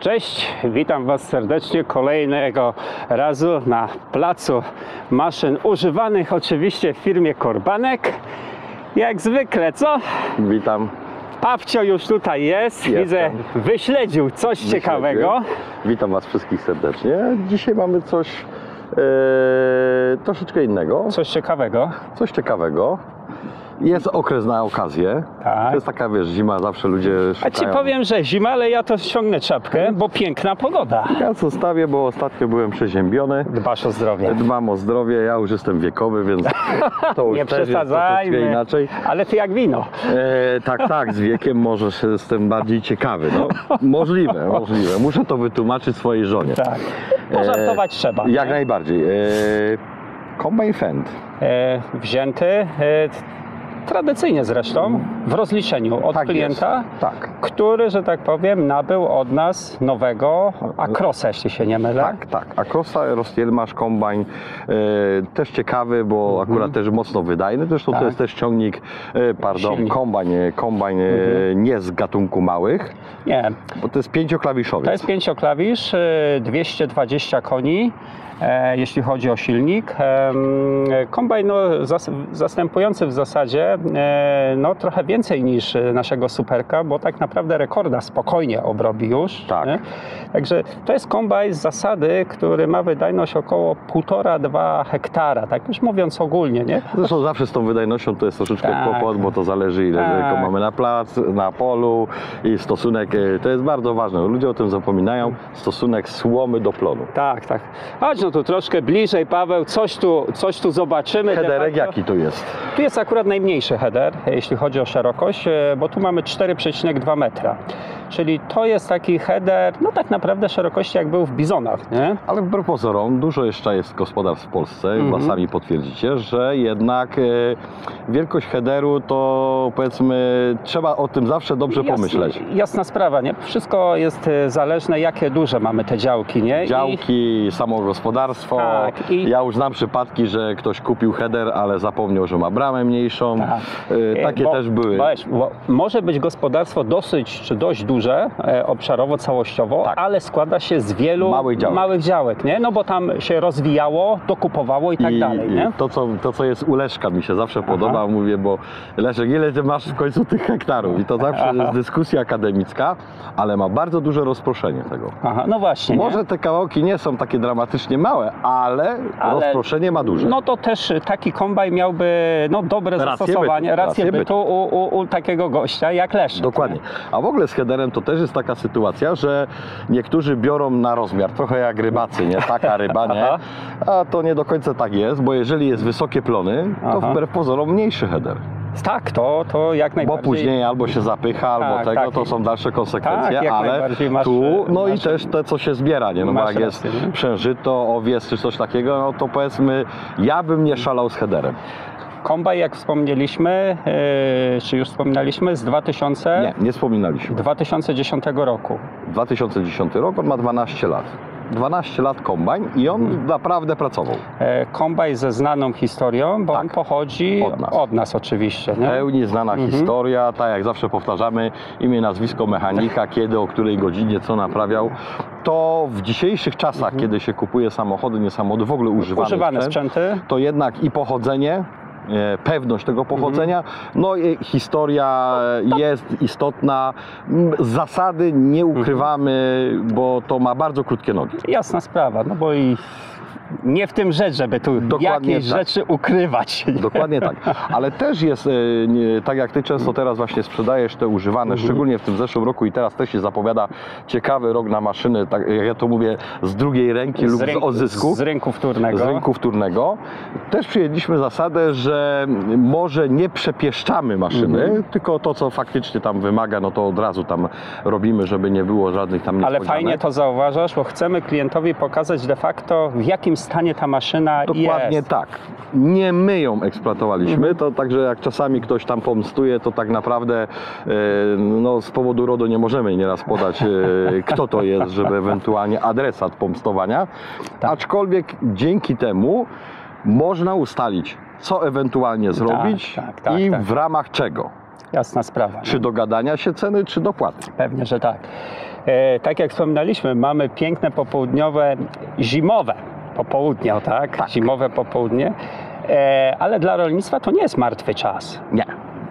Cześć, witam Was serdecznie kolejnego razu na placu maszyn używanych oczywiście w firmie Korbanek. Jak zwykle, co? Witam. Papcio już tutaj jest, Jestem. widzę, wyśledził coś ciekawego. Witam Was wszystkich serdecznie. Dzisiaj mamy coś e, troszeczkę innego, Coś ciekawego. coś ciekawego. Jest okres na okazję. Tak. To jest taka, wiesz, zima, zawsze ludzie A Ci szukają. powiem, że zima, ale ja to ściągnę czapkę, bo piękna pogoda. Ja zostawię, bo ostatnio byłem przeziębiony. Dbasz o zdrowie. Dbam o zdrowie, ja już jestem wiekowy, więc to już Nie też jest przesadzajmy. troszeczkę inaczej. Ale Ty jak wino. E, tak, tak, z wiekiem może się jestem bardziej ciekawy. No, możliwe, możliwe. Muszę to wytłumaczyć swojej żonie. Tak. Pożartować trzeba. Jak nie? najbardziej. E, Combine Fend. e, wzięty e, tradycyjnie zresztą w rozliczeniu od Tak klienta. Tak. który, że tak powiem, nabył od nas nowego Acrosa, jeśli się nie mylę. Tak, tak. A Crossa Rostielmasz Combine e, też ciekawy, bo akurat też mocno wydajny. Zresztą Mhm. Tak. to jest też ciągnik, e, pardon, Silnik. E, Combine e, Mhm. nie z gatunku małych, Nie, bo to jest pięcioklawiszowiec. to jest pięcioklawisz, e, 220 koni. E, jeśli chodzi o silnik. Em, Kombajn no, zas, zastępujący w zasadzie e, no, trochę więcej niż naszego superka, bo tak naprawdę rekorda spokojnie obrobi już. Tak. nie? Także to jest kombajn z zasady, który ma wydajność około 1,5-2 hektara, tak już mówiąc ogólnie, nie? Zresztą zawsze z tą wydajnością to jest troszeczkę Tak. kłopot, bo to zależy ile Tak. mamy na plac, na polu i stosunek, e, to jest bardzo ważne. Ludzie o tym zapominają, stosunek słomy do plonu. Tak, tak. Chodź no tu troszkę bliżej, Paweł, coś tu, coś tu zobaczymy. De Hederek jaki tu jest? Tu jest akurat najmniejszy header, jeśli chodzi o szerokość, e, bo tu mamy 4,2 metra. Czyli to jest taki header, no tak naprawdę szerokości jak był w bizonach, nie? Ale wbrew pozorom, dużo jeszcze jest gospodarstw w Polsce, Mhm. chyba sami potwierdzicie, że jednak e, wielkość headeru to powiedzmy, trzeba o tym zawsze dobrze Jasne- pomyśleć. Jasna sprawa, nie? Wszystko jest e, zależne, jakie duże mamy te działki, nie? I- Działki, samo gospodarstwo. Tak, i- Ja już znam przypadki, że ktoś kupił header, ale zapomniał, że ma bramę mniejszą. Tak. E, Takie Bo- też były. bo bo może być gospodarstwo dosyć czy dość duże, e, obszarowo, całościowo, Tak. ale składa się z wielu Małych działek. małych działek, nie? No bo tam się rozwijało, dokupowało i tak dalej, i nie? To, co, to, co jest u Leszka, mi się zawsze podoba, mówię, bo Leszek, ile ty masz w końcu tych hektarów? I to zawsze Aha. jest dyskusja akademicka, ale ma bardzo duże rozproszenie tego. Aha, no właśnie. nie? Może te kawałki nie są takie dramatycznie małe, ale, Ale- rozproszenie ma duże. No to też taki kombaj miałby no, dobre Rację zastosowanie, bytu, rację rację bytu u, u, u takiego gościa jak Leszek. Dokładnie. A w ogóle z headerem to też jest taka sytuacja, że niektórzy biorą na rozmiar, trochę jak rybacy, nie? Taka ryba, nie? A to nie do końca tak jest, bo jeżeli jest wysokie plony, to Aha. wbrew pozorom mniejszy header. Tak, to, to jak Bo najbardziej. później albo się zapycha, albo Tak, tego, tak. to są dalsze konsekwencje, Tak, ale masz- tu, no i masz- też te, co się zbiera, nie? No bo jak jest nie? przężyto, owiec czy coś takiego, no to powiedzmy, ja bym nie szalał z headerem. Kombaj, jak wspomnieliśmy, yy, czy już wspominaliśmy, z 2000, Nie, nie wspominaliśmy. 2010 roku. 2010 rok, on ma 12 lat. 12 lat kombajn i on Hmm. naprawdę pracował. E, Kombaj ze znaną historią, bo Tak. on pochodzi Od nas. oczywiście. Nie? Pełni znana Mhm. historia, tak jak zawsze powtarzamy, imię, nazwisko mechanika, kiedy, o której godzinie, co naprawiał. To w dzisiejszych czasach, kiedy się kupuje samochody, nie samochody, w ogóle używane, Mhm. Używane sprzęt, sprzęty. to jednak i pochodzenie, e, pewność tego pochodzenia, no i historia jest istotna. Zasady nie ukrywamy, bo to ma bardzo krótkie nogi. Jasna sprawa, no bo i nie w tym rzecz, żeby tu Dokładnie jakieś tak. rzeczy ukrywać. Dokładnie tak. Ale też jest, e, nie, tak jak ty często teraz właśnie sprzedajesz te używane, Mhm. szczególnie w tym zeszłym roku i teraz też się zapowiada ciekawy rok na maszyny, tak jak ja to mówię, z drugiej ręki lub z odzysku. Z rynku wtórnego. Z rynku wtórnego. Też przyjęliśmy zasadę, że może nie przepieszczamy maszyny, Mhm. tylko to, co faktycznie tam wymaga, no to od razu tam robimy, żeby nie było żadnych tam Ale fajnie to zauważasz, bo chcemy klientowi pokazać de facto w jakim stanie ta maszyna Dokładnie jest. tak. Nie my ją eksploatowaliśmy, Mhm. to także jak czasami ktoś tam pomstuje, to tak naprawdę e, no, z powodu RODO nie możemy nieraz podać, e, kto to jest, żeby ewentualnie adresat pomstowania. Tak. Aczkolwiek dzięki temu można ustalić, co ewentualnie zrobić tak, tak, i tak. w ramach czego. Jasna sprawa. Czy dogadania się ceny, czy dopłaty. Pewnie, że tak. e, tak jak wspominaliśmy, mamy piękne popołudniowe, zimowe popołudnie, o tak? Zimowe popołudnie. E, ale dla rolnictwa to nie jest martwy czas. Nie.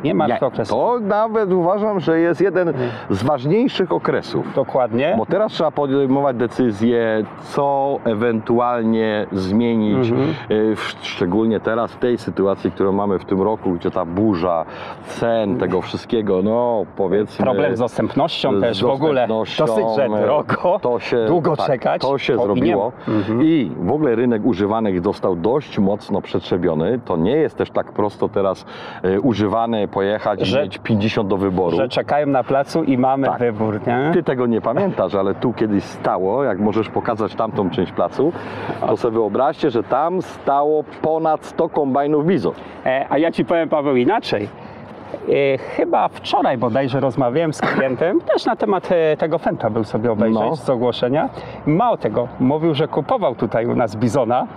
Nie martwy okres. To nawet uważam, że jest jeden z ważniejszych okresów. Dokładnie. Bo teraz trzeba podejmować decyzje, co ewentualnie zmienić, Mhm. y, szczególnie teraz w tej sytuacji, którą mamy w tym roku, gdzie ta burza cen tego wszystkiego, no powiedzmy... Problem z dostępnością z też w ogóle. Dosyć, że drogo, to się, długo tak, czekać. To się o, i nie zrobiło. ma. Mhm. I w ogóle rynek używanych został dość mocno przetrzebiony. To nie jest też tak prosto teraz e, używane pojechać Że- i mieć 50 do wyboru. Że czekają na placu i mamy Tak. wybór, nie? Ty tego nie pamiętasz, ale tu kiedyś stało, jak możesz pokazać tamtą część placu, to sobie wyobraźcie, że tam stało ponad 100 kombajnów Bizon. E, a ja ci powiem, Paweł, inaczej. E, chyba wczoraj bodajże rozmawiałem z klientem, też na temat e, tego Fenta był sobie obejrzeć No. z ogłoszenia. Mało tego, mówił, że kupował tutaj u nas Bizona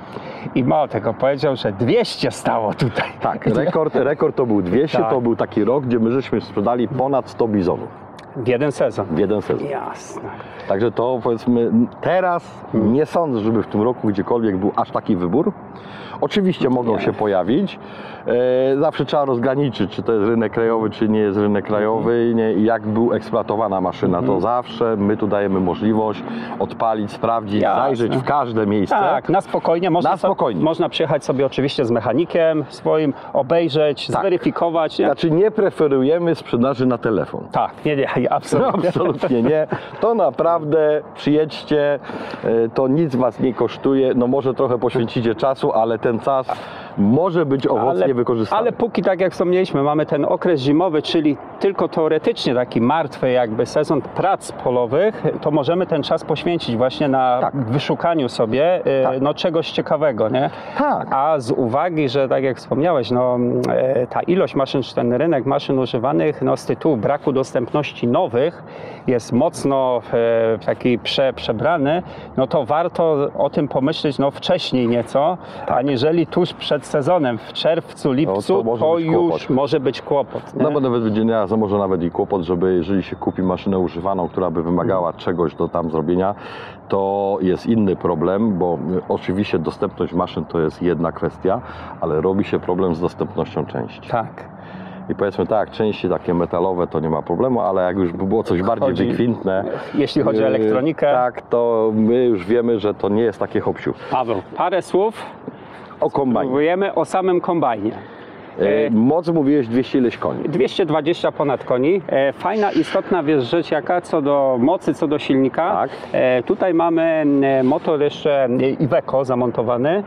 i mało tego, powiedział, że 200 stało tutaj. Tak, rekord, rekord to był 200, Tak. to był taki rok, gdzie my żeśmy sprzedali ponad 100 bizonów W jeden sezon. w jeden sezon. Jasne. Także to powiedzmy teraz nie sądzę, żeby w tym roku gdziekolwiek był aż taki wybór. Oczywiście mogą się pojawić. E, zawsze trzeba rozgraniczyć, czy to jest rynek krajowy, czy nie jest rynek krajowy, i nie, jak był eksploatowana maszyna. To zawsze my tu dajemy możliwość odpalić, sprawdzić, Jasne. zajrzeć w każde miejsce. Tak, na spokojnie. Można, Na so- spokojnie. można przyjechać sobie oczywiście z mechanikiem swoim, obejrzeć, Tak. zweryfikować. Nie? Znaczy nie preferujemy sprzedaży na telefon. Tak, nie, nie, No, absolutnie. absolutnie nie. To naprawdę przyjedźcie, e, to nic Was nie kosztuje. No może trochę poświęcicie czasu, ale ten czas może być owocnie wykorzystany. ale póki, tak jak wspomnieliśmy, mamy ten okres zimowy, czyli tylko teoretycznie taki martwy jakby sezon prac polowych, to możemy ten czas poświęcić właśnie na Tak. wyszukaniu sobie e, Tak. no, czegoś ciekawego, nie? Tak. A z uwagi, że tak jak wspomniałeś, no, e, ta ilość maszyn, czy ten rynek maszyn używanych, no, z tytułu braku dostępności nowych jest mocno e, taki prze, przebrany, no to warto o tym pomyśleć no, wcześniej nieco, aniżeli tuż przed sezonem, w czerwcu, lipcu, Tak. to to, już kłopot. może być kłopot. Nie? No bo nawet będzie miała może nawet i kłopot, żeby jeżeli się kupi maszynę używaną, która by wymagała Mhm. czegoś do tam zrobienia, to jest inny problem, bo y, oczywiście dostępność maszyn to jest jedna kwestia, ale robi się problem z dostępnością części. Tak. I powiedzmy tak, części takie metalowe to nie ma problemu, ale jak już by było coś bardziej Chodzi- wykwintne, Jeśli chodzi o y, elektronikę, tak, to my już wiemy, że to nie jest takie hopsiu. Paweł, parę słów O kombajnie. próbujemy o samym kombajnie. E, moc mówiłeś 200 ileś koni. 220 ponad koni. E, Fajna, istotna wiesz, rzecz jaka co do mocy, co do silnika. Tak. E, Tutaj mamy e, motor jeszcze e, Iveco zamontowany.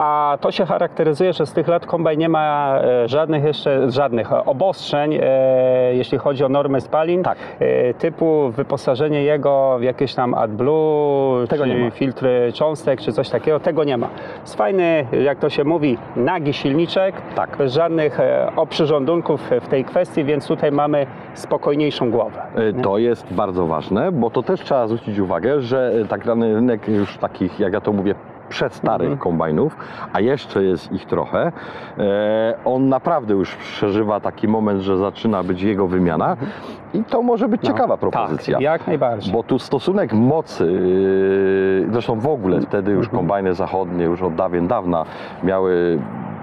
A to się charakteryzuje, że z tych lat kombajn nie ma e, żadnych jeszcze żadnych obostrzeń, e, jeśli chodzi o normy spalin, Tak. e, typu wyposażenie jego w jakieś tam AdBlue, Tego czy nie ma. filtry cząstek, czy coś takiego, tego nie ma. Jest fajny, jak to się mówi, nagi silniczek, Tak. bez żadnych oprzyrządunków w tej kwestii, więc tutaj mamy spokojniejszą głowę. To jest bardzo ważne, bo to też trzeba zwrócić uwagę, że tak zwany rynek już takich, jak ja to mówię, przedstarych Mhm. kombajnów, a jeszcze jest ich trochę, e, on naprawdę już przeżywa taki moment, że zaczyna być jego wymiana i to może być ciekawa propozycja. Tak, jak najbardziej. Bo tu stosunek mocy, yy, zresztą w ogóle wtedy już kombajny zachodnie już od dawien dawna miały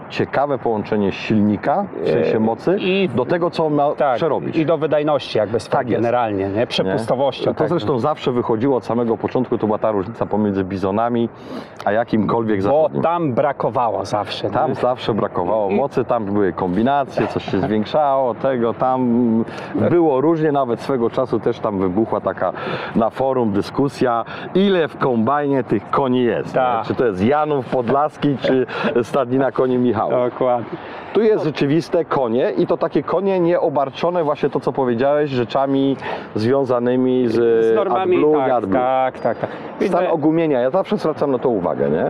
ciekawe połączenie silnika, w sensie mocy, i- do tego, co on ma tak, przerobić. I do wydajności jakby swoей Tak generalnie, nie? przepustowością. To tak. zresztą zawsze wychodziło od samego początku, to była ta różnica pomiędzy bizonami, a jakimkolwiek Bo zachodnim. tam brakowało zawsze. Tam nie? zawsze brakowało mocy, tam były kombinacje, coś się zwiększało, tego tam było różnie, nawet swego czasu też tam wybuchła taka na forum dyskusja, ile w kombajnie tych koni jest. Tak. nie? Czy to jest Janów Podlaski, czy Stadnina Koni Michała. Dokładnie. Tu jest rzeczywiste konie i to takie konie nieobarczone właśnie to, co powiedziałeś, rzeczami związanymi z, Z normami, AdBlue tak, AdBlue. tak, tak, tak. Stan Widzę- ogumienia, ja zawsze zwracam na to uwagę, nie?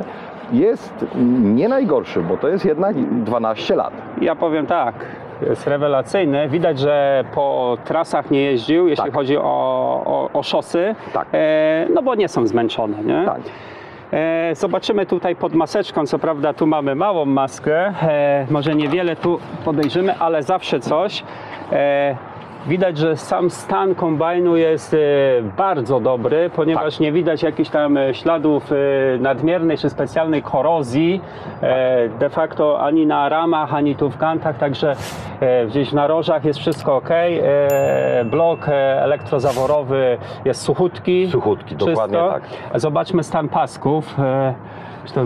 Jest nie najgorszy, bo to jest jednak 12 lat. Ja powiem tak, jest rewelacyjny. Widać, że po trasach nie jeździł, jeśli Tak. chodzi o, o, o szosy, Tak. e, no bo nie są zmęczone. Nie? Tak. E, zobaczymy tutaj pod maseczką, co prawda tu mamy małą maskę, e, może niewiele tu podejrzymy, ale zawsze coś. E, Widać, że sam stan kombajnu jest bardzo dobry, ponieważ Tak. nie widać jakichś tam śladów nadmiernej czy specjalnej korozji. De facto ani na ramach, ani tu w kantach, także gdzieś na rożach jest wszystko ok. E, Blok e, elektrozaworowy jest suchutki. Suchutki, dokładnie czysto. tak. Zobaczmy stan pasków. E,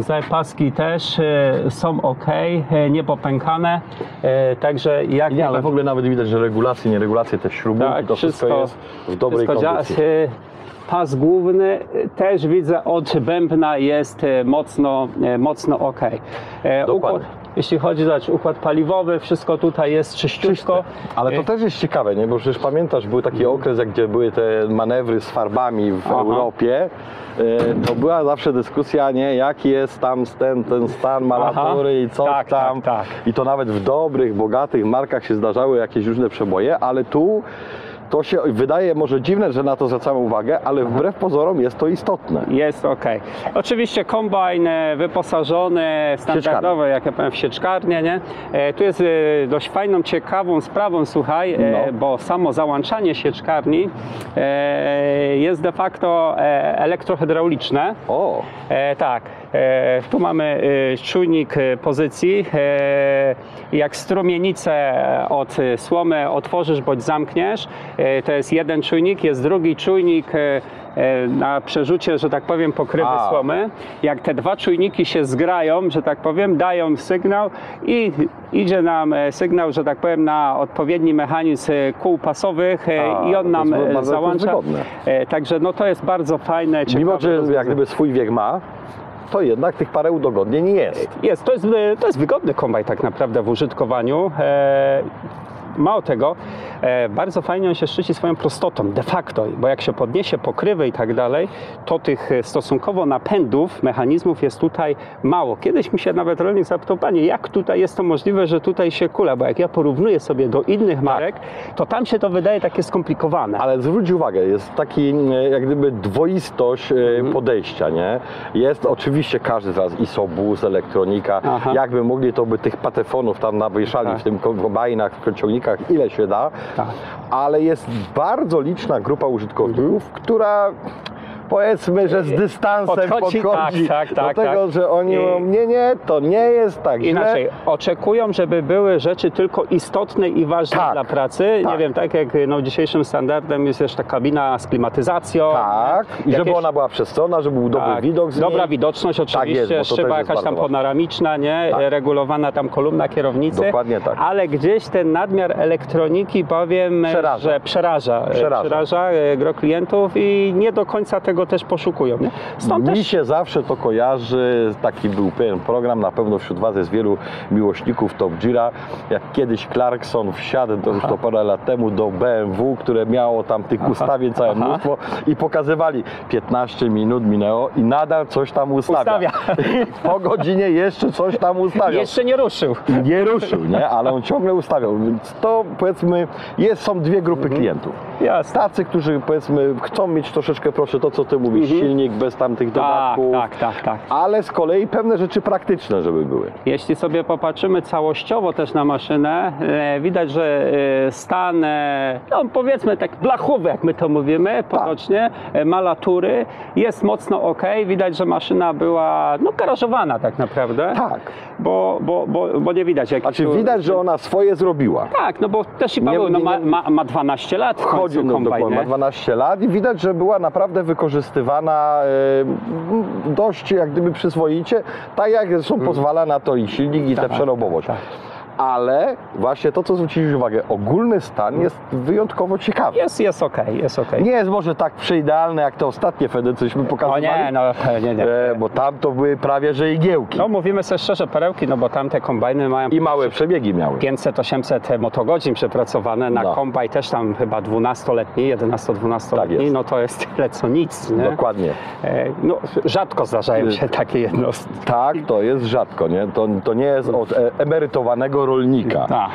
te paski też e, są ok, e, nie popękane. E, Także jak Nie, ale w ogóle nawet widać, że regulacje, nieregulacje, te śrubunki, Tak, to wszystko, wszystko- jest w dobrej wszystko kondycji. E, Pas główny e, też widzę od bębna jest e, mocno, e, mocno ok. E, Dokładnie. Jeśli chodzi o układ paliwowy, wszystko tutaj jest czyściutko. Ale to E, też jest ciekawe, nie? bo przecież pamiętasz, był taki okres, jak gdzie były te manewry z farbami w Aha. Europie. E, To była zawsze dyskusja, nie? jaki jest tam ten, ten stan malatury i co Tak, tam. tak, tak. I to nawet w dobrych, bogatych markach się zdarzały jakieś różne przeboje, ale tu to się wydaje może dziwne, że na to zwracamy uwagę, ale wbrew pozorom jest to istotne. Jest ok. Oczywiście kombajn e, wyposażony standardowo, jak ja powiem, w sieczkarnię, nie? E, Tu jest e, dość fajną, ciekawą sprawą, słuchaj, No. bo samo załączanie sieczkarni jest de facto elektrohydrauliczne. O, tak, tu mamy czujnik pozycji. Jak strumienicę od słomy otworzysz bądź zamkniesz, to jest jeden czujnik, jest drugi czujnik e, e, na przerzucie, że tak powiem, pokrywy A. słomy. Jak te dwa czujniki się zgrają, że tak powiem, dają sygnał i idzie nam e, sygnał, że tak powiem, na odpowiedni mechanizm e, kół pasowych e, A, i on nam jest e, załącza. E, Także no to jest bardzo fajne, ciekawe mimo że jak gdyby swój wiek ma, to jednak tych parę udogodnień jest. Jest, to jest, e, to jest wygodny kombaj tak naprawdę w użytkowaniu. E, Mało tego, e, bardzo fajnie on się szczyci swoją prostotą, de facto, bo jak się podniesie pokrywy i tak dalej, to tych e, stosunkowo napędów, mechanizmów jest tutaj mało. Kiedyś mi się nawet rolnik zapytał, panie, jak tutaj jest to możliwe, że tutaj się kula, bo jak ja porównuję sobie do innych marek, to tam się to wydaje takie skomplikowane. Ale zwróć uwagę, jest taki e, jak gdyby dwoistość e, Mhm. podejścia, nie? Jest oczywiście każdy z nas isobus, elektronika, Aha. jakby mogli to by tych patefonów tam nawieszali Tak. w tym kombajnach, w ciągnikach, ile się da, Tak. ale jest bardzo liczna grupa użytkowników, która powiedzmy, że z dystansem Podchodzi, podchodzi, tak, tak, tak, do tego, tak. że oni I- mówią, nie, nie, to nie jest tak źle. Inaczej, oczekują, żeby były rzeczy tylko istotne i ważne Tak, dla pracy. tak. Nie wiem, tak jak no, dzisiejszym standardem jest jeszcze kabina z klimatyzacją. Tak, i żeby Jakieś- ona była przestronna, żeby był dobry tak, widok z niej. Dobra widoczność oczywiście, jest, to też szyba jest jakaś tam panoramiczna, nie? Tak. Regulowana tam kolumna kierownicy. Dokładnie tak. Ale gdzieś ten nadmiar elektroniki powiem, Przeraża. że przeraża. Przeraża. przeraża e, gro klientów i nie do końca tego też poszukują. Nie? Stąd Mi też się zawsze to kojarzy, taki był pewien program, na pewno wśród Was jest wielu miłośników Top Gira, jak kiedyś Clarkson wsiadł, to już to parę lat temu, do BMW, które miało tam tych ustawień całe aha. mnóstwo i pokazywali 15 minut minęło i nadal coś tam ustawia. Ustawia. po godzinie jeszcze coś tam ustawia. jeszcze nie ruszył. Nie ruszył, nie? ale on ciągle ustawiał, więc to powiedzmy, jest, są dwie grupy Mhm. klientów. Jasne. Tacy, którzy powiedzmy chcą mieć troszeczkę, proszę, to co ty mówisz, silnik bez tamtych Mhm. Tak, dodatków, tak, tak, tak. ale z kolei pewne rzeczy praktyczne, żeby były. Jeśli sobie popatrzymy całościowo też na maszynę, e, widać, że e, stan, e, no powiedzmy tak blachowy, jak my to mówimy potocznie, e, malatury jest mocno ok. Widać, że maszyna była no, garażowana tak naprawdę. Tak. Bo, bo, bo, bo nie widać jakichś... Znaczy tu- widać, że ona swoje zrobiła. Tak, no bo też i Paweł Nie- no, nie- ma, ma, ma 12 lat w Chodzi, końcu no, kombajn, dokładnie, ma nie? 12 lat i widać, że była naprawdę wykorzystywana e, dość jak gdyby przyzwoicie, tak jak zresztą pozwala na to i silnik i Mm. Tak, ta przerobowość. Ale właśnie to, co zwróciliście uwagę, ogólny stan jest wyjątkowo ciekawy. Jest, jest ok, jest ok. Nie jest może tak przeidealny jak te ostatnie Fedy, cośmy O pokazywali. nie, no nie, nie. E, bo tam to były prawie że igiełki. No mówimy sobie szczerze, perełki, no bo tamte kombajny mają I małe przebiegi miały. 500-800 motogodzin przepracowane na No. kombaj też tam chyba 12-letni, 11-12-letni, Tak no to jest tyle co nic, nie? Dokładnie. E, No, rzadko zdarzają się takie jednostki. Tak, to jest rzadko, nie? To, to nie jest od e, emerytowanego rolnika Tak.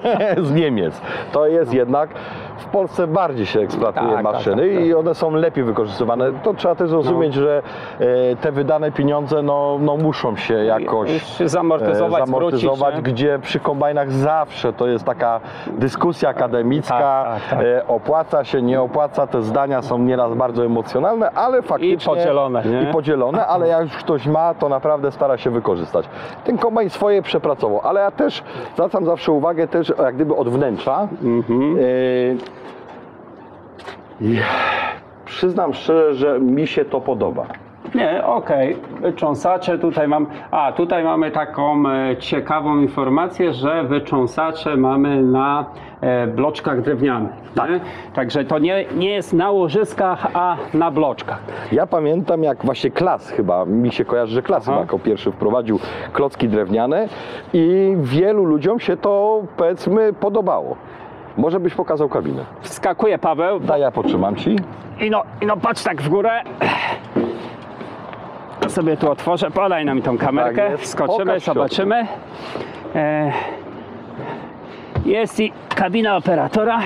z Niemiec. To jest jednak w Polsce bardziej się eksploatuje Tak, tak, maszyny tak, tak. i one są lepiej wykorzystywane. To trzeba też zrozumieć, że e, te wydane pieniądze no, no muszą się jakoś zamortyzować, e, zamortyzować zwrócić, nie? gdzie przy kombajnach zawsze to jest taka dyskusja akademicka, Tak, tak, e, opłaca się, nie opłaca, te zdania są nieraz bardzo emocjonalne, ale faktycznie... podzielone, nie? I podzielone, ale jak już ktoś ma, to naprawdę stara się wykorzystać. Ten kombajn swoje przepracował, ale ja też zwracam zawsze uwagę też jak gdyby od wnętrza. Mhm. Ja Przyznam szczerze, że mi się to podoba. Nie, okej. Wycząsacze tutaj mam. A, tutaj mamy taką e, ciekawą informację, że wycząsacze mamy na e, bloczkach drewnianych. Tak. Nie? Także to nie, nie jest na łożyskach, a na bloczkach. Ja pamiętam jak właśnie Klas chyba, mi się kojarzy, że Klas Aha. chyba jako pierwszy wprowadził klocki drewniane i wielu ludziom się to powiedzmy podobało. Może byś pokazał kabinę. Wskakuje Paweł. Daj, ja potrzymam Ci. I no, i no patrz tak w górę. Ja sobie tu otworzę, podaj nam tą kamerkę, Tak wskoczymy, zobaczymy. E, jest i kabina operatora.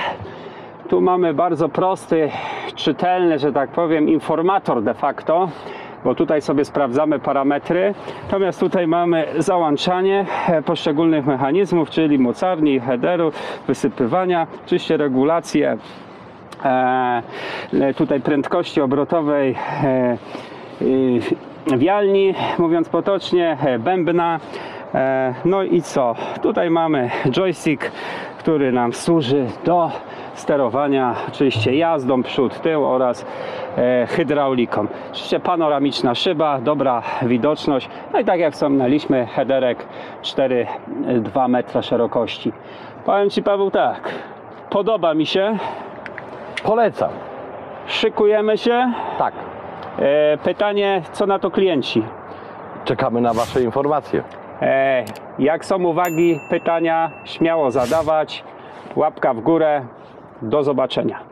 Tu mamy bardzo prosty, czytelny, że tak powiem, informator de facto, bo tutaj sobie sprawdzamy parametry. Natomiast tutaj mamy załączanie e, poszczególnych mechanizmów, czyli mocarni, headeru, wysypywania, oczywiście regulacje e, tutaj prędkości obrotowej e, y, wialni, mówiąc potocznie, e, bębna. E, No i co? Tutaj mamy joystick, który nam służy do sterowania oczywiście jazdą, przód, tył oraz e, hydrauliką. Oczywiście panoramiczna szyba, dobra widoczność. No i tak jak wspomnieliśmy, headerek 4,2 metra szerokości. Powiem Ci Paweł tak, podoba mi się, Polecam. szykujemy się. Tak. E, pytanie, co na to klienci? Czekamy na Wasze informacje. E, jak są uwagi, pytania, śmiało zadawać. Łapka w górę. Do zobaczenia.